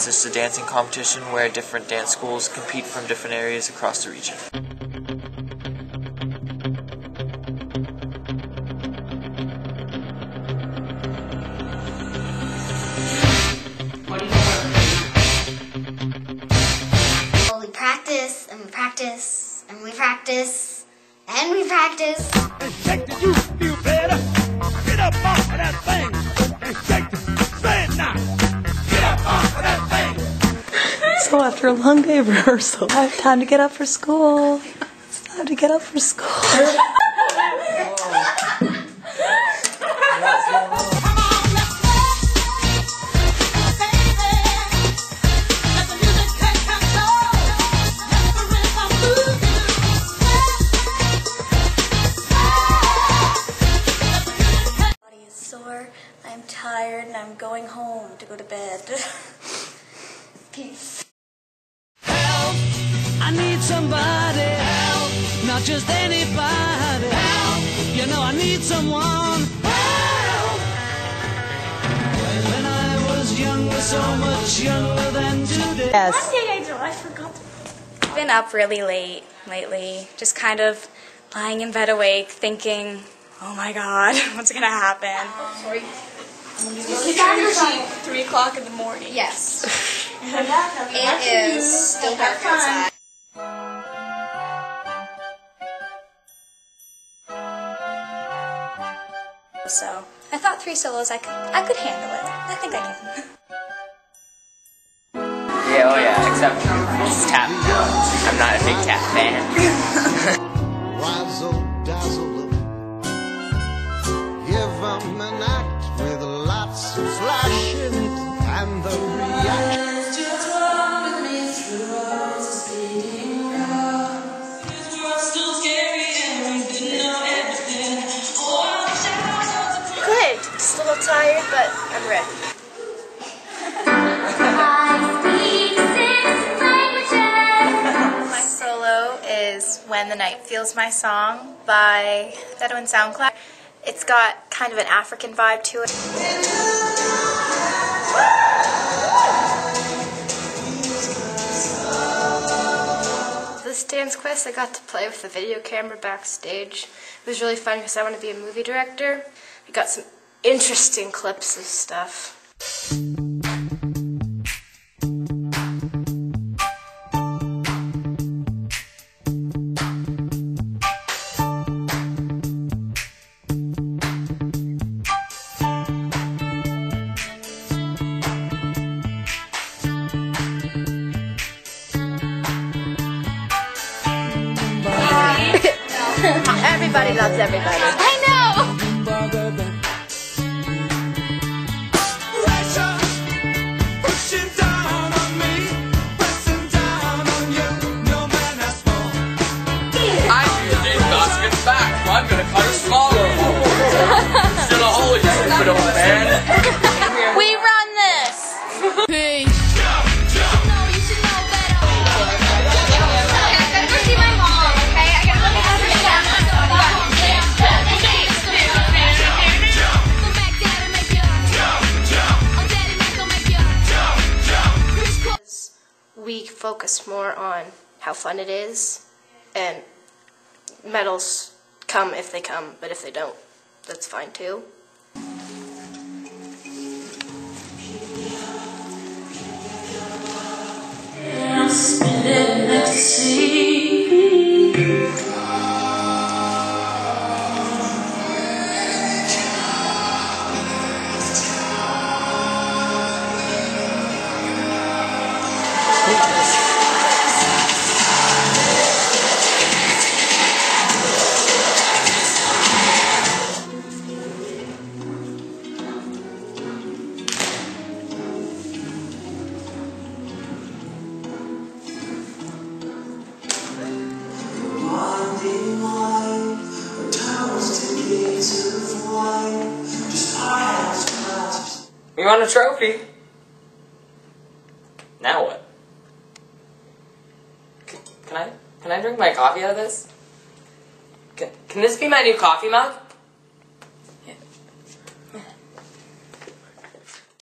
It's just a dancing competition where different dance schools compete from different areas across the region. Well, we practice and we practice and we practice and we practice. Shake the you feel better. Get up off of that thing. So after a long day of rehearsal, I have time to get up for school. It's time to get up for school. I'm tired, and I'm going home to go to bed. Peace. Help! I need somebody help, not just anybody help. You know I need someone help. When I was younger, so much younger than today. Yes. I forgot. I've been up really late lately, just kind of lying in bed awake, thinking, "Oh my God, what's gonna happen?" Oh, sorry. Three o'clock in the morning. Yes. it is thought three solos I could I could handle it. I think I can. Yeah, oh yeah, except tap. I'm not a big tap fan. tired, but I'm ready. My solo is When the Night Feels My Song by Bedouin Soundclash. It's got kind of an African vibe to it. This dance quest, I got to play with the video camera backstage. It was really fun because I want to be a movie director. I got some interesting clips of stuff. Everybody loves everybody. I know! Focus more on how fun it is, and medals come if they come, but if they don't, that's fine too. We won a trophy. Now what? C- Can I can I drink my coffee out of this? Can, can this be my new coffee mug?